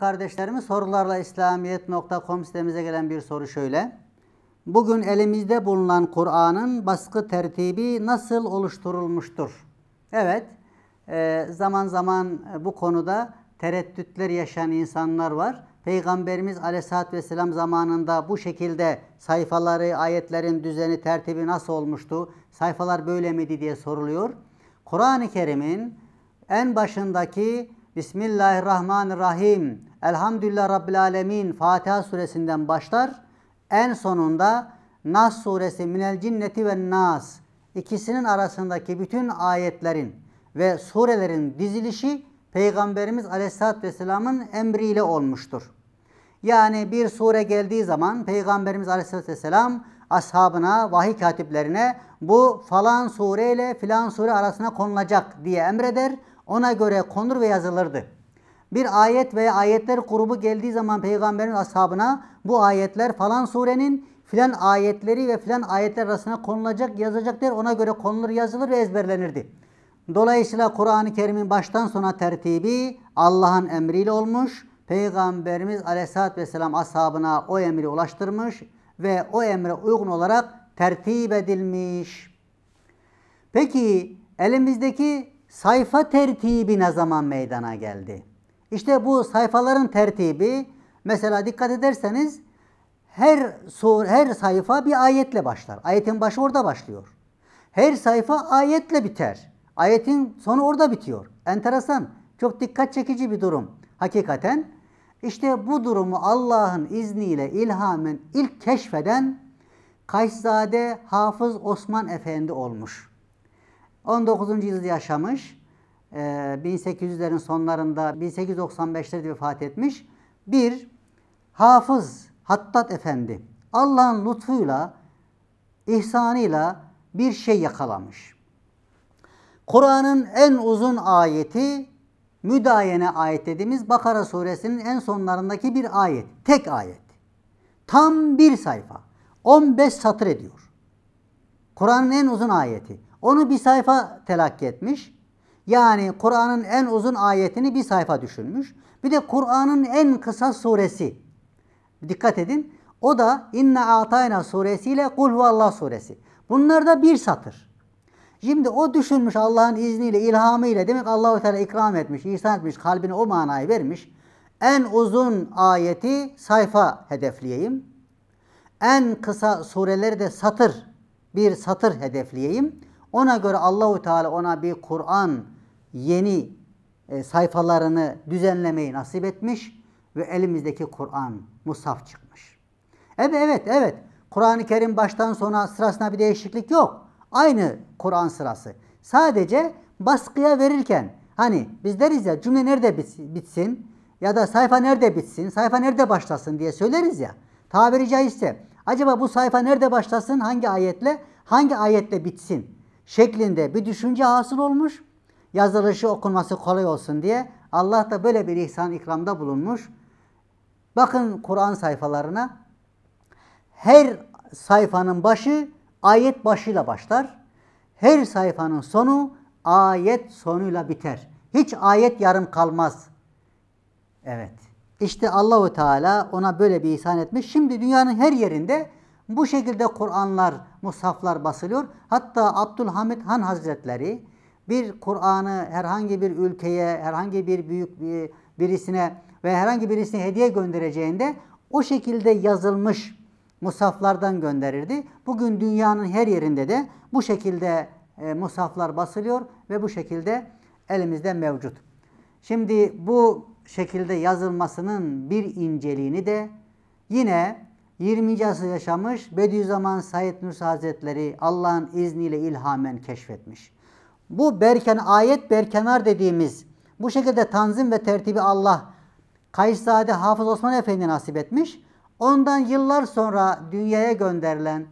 kardeşlerimiz sorularla İslamiyet.com sitemize gelen bir soru şöyle. Bugün elimizde bulunan Kur'an'ın baskı tertibi nasıl oluşturulmuştur? Evet, e, zaman zaman bu konuda tereddütler yaşayan insanlar var. Peygamberimiz Aleyhisselatü Vesselam zamanında bu şekilde sayfaları, ayetlerin düzeni, tertibi nasıl olmuştu? Sayfalar böyle miydi diye soruluyor. Kur'an-ı Kerim'in en başındaki Bismillahirrahmanirrahim, Elhamdülillah Rabbil Alemin Fatiha suresinden başlar. En sonunda Nas suresi Minel Cinneti ve Nas ikisinin arasındaki bütün ayetlerin ve surelerin dizilişi Peygamberimiz Aleyhisselatü Vesselam'ın emriyle olmuştur. Yani bir sure geldiği zaman Peygamberimiz Aleyhisselatü Vesselam ashabına, vahiy katiplerine bu falan sure ile filan sure arasına konulacak diye emreder. Ona göre konur ve yazılırdı. Bir ayet veya ayetler grubu geldiği zaman Peygamberin ashabına bu ayetler falan surenin filan ayetleri ve filan ayetler arasına konulacak, yazacak der. Ona göre konulur, yazılır ve ezberlenirdi. Dolayısıyla Kur'an-ı Kerim'in baştan sona tertibi Allah'ın emriyle olmuş. Peygamberimiz Aleyhisselatü Vesselam ashabına o emri ulaştırmış ve o emre uygun olarak tertip edilmiş. Peki elimizdeki sayfa tertibi ne zaman meydana geldi? İşte bu sayfaların tertibi mesela dikkat ederseniz her sur, her sayfa bir ayetle başlar. Ayetin başı orada başlıyor. Her sayfa ayetle biter. Ayetin sonu orada bitiyor. Enteresan, çok dikkat çekici bir durum. Hakikaten işte bu durumu Allah'ın izniyle ilhamen ilk keşfeden Kayszade Hafız Osman Efendi olmuş. 19. yüzyılda yaşamış. 1800'lerin sonlarında 1895'te vefat etmiş. Bir hafız Hattat Efendi Allah'ın lütfuyla, ihsanıyla bir şey yakalamış. Kur'an'ın en uzun ayeti müdayene ayet dediğimiz Bakara suresinin en sonlarındaki bir ayet. Tek ayet. Tam bir sayfa. 15 satır ediyor. Kur'an'ın en uzun ayeti. Onu bir sayfa telakki etmiş. Yani Kur'an'ın en uzun ayetini bir sayfa düşünmüş. Bir de Kur'an'ın en kısa suresi. Dikkat edin. O da İnne Atayna suresiyle Kul Huvallah suresi. Bunlar da bir satır. Şimdi o düşünmüş Allah'ın izniyle, ilhamıyla demek Allahu Teala ikram etmiş, ihsan etmiş, kalbine o manayı vermiş. En uzun ayeti sayfa hedefleyeyim. En kısa sureleri de satır, bir satır hedefleyeyim. Ona göre Allahu Teala ona bir Kur'an yeni e, sayfalarını düzenlemeyi nasip etmiş ve elimizdeki Kur'an musaf çıkmış. Evet evet evet. Kur'an-ı Kerim baştan sona sırasına bir değişiklik yok. Aynı Kur'an sırası. Sadece baskıya verirken hani biz deriz ya cümle nerede bitsin ya da sayfa nerede bitsin, sayfa nerede başlasın diye söyleriz ya. Tabiri caizse acaba bu sayfa nerede başlasın, hangi ayetle, hangi ayetle bitsin şeklinde bir düşünce hasıl olmuş. Yazılışı okunması kolay olsun diye Allah da böyle bir ihsan ikramda bulunmuş. Bakın Kur'an sayfalarına her sayfanın başı ayet başıyla başlar. Her sayfanın sonu ayet sonuyla biter. Hiç ayet yarım kalmaz. Evet. İşte Allahu Teala ona böyle bir ihsan etmiş. Şimdi dünyanın her yerinde bu şekilde Kur'anlar, mushaflar basılıyor. Hatta Abdülhamid Han Hazretleri bir Kur'an'ı herhangi bir ülkeye, herhangi bir büyük bir birisine ve herhangi birisine hediye göndereceğinde o şekilde yazılmış musaflardan gönderirdi. Bugün dünyanın her yerinde de bu şekilde e, musaflar basılıyor ve bu şekilde elimizde mevcut. Şimdi bu şekilde yazılmasının bir inceliğini de yine 20. asır yaşamış Bediüzzaman Said Nursi Hazretleri Allah'ın izniyle ilhamen keşfetmiş. Bu berken ayet berkenar dediğimiz bu şekilde tanzim ve tertibi Allah Kayıszade Hafız Osman Efendi nasip etmiş. Ondan yıllar sonra dünyaya gönderilen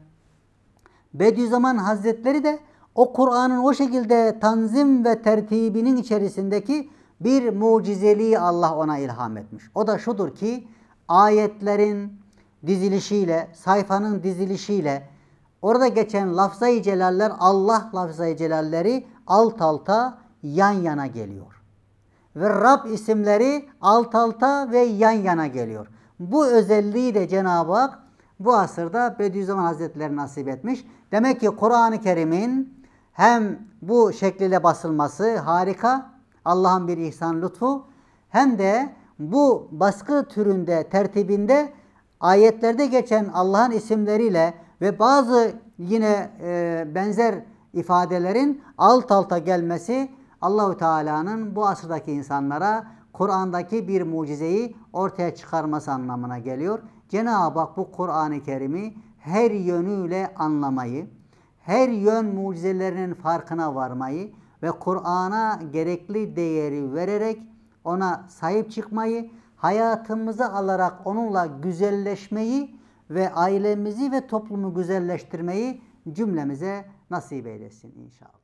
Bediüzzaman Hazretleri de o Kur'an'ın o şekilde tanzim ve tertibinin içerisindeki bir mucizeliği Allah ona ilham etmiş. O da şudur ki ayetlerin dizilişiyle, sayfanın dizilişiyle orada geçen lafzayı celaller Allah lafzayı celalleri alt alta yan yana geliyor. ve Rab isimleri alt alta ve yan yana geliyor. Bu özelliği de Cenab-ı Hak bu asırda Bediüzzaman Hazretleri nasip etmiş. Demek ki Kur'an-ı Kerim'in hem bu şekliyle basılması harika, Allah'ın bir ihsan lütfu, hem de bu baskı türünde, tertibinde ayetlerde geçen Allah'ın isimleriyle ve bazı yine e, benzer ifadelerin alt alta gelmesi Allahu Teala'nın bu asırdaki insanlara Kur'an'daki bir mucizeyi ortaya çıkarması anlamına geliyor. Cenab-ı Hak bu Kur'an-ı Kerim'i her yönüyle anlamayı, her yön mucizelerinin farkına varmayı ve Kur'an'a gerekli değeri vererek ona sahip çıkmayı, hayatımıza alarak onunla güzelleşmeyi ve ailemizi ve toplumu güzelleştirmeyi cümlemize nasip eylesin inşallah.